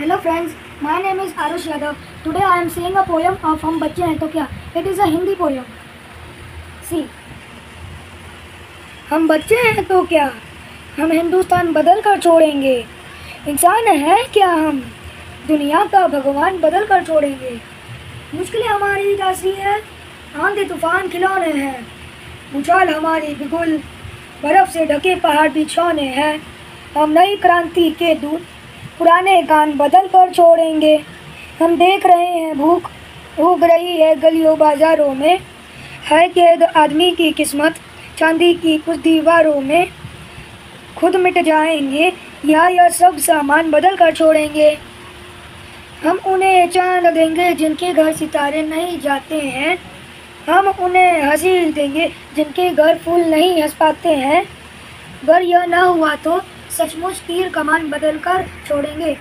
Hello friends, my name is Arush Yadav. Today I am saying a poem of हम बच्चे हैं तो क्या It is a Hindi poem. See. हम बच्चे हैं तो क्या हम हिंदुस्तान बदल कर छोड़ेंगे इंसान है क्या हम दुनिया का भगवान बदल कर छोड़ेंगे मुश्किलें हमारी राशि है आंधी तूफ़ान खिलौने हैं उछाल हमारी बिगुल बर्फ़ से ढके पहाड़ बिछौने हैं हम नई क्रांति के दूत पुराने गान बदल कर छोड़ेंगे। हम देख रहे हैं भूख उग रही है गलियों बाजारों में। है कैद आदमी की किस्मत, चांदी की कुछ दीवारों में। खुद मिट जाएँगे, या यह सब सामान बदल कर छोड़ेंगे। हम उन्हें चाँद देंगे जिनके घर सितारे नहीं जाते हैं। हम उन्हें हँसी देंगे जिनके घर फूल नहीं हंस पाते हैं। अगर यह ना हुआ तो सचमुच तीर कमान बदल कर छोड़ेंगे।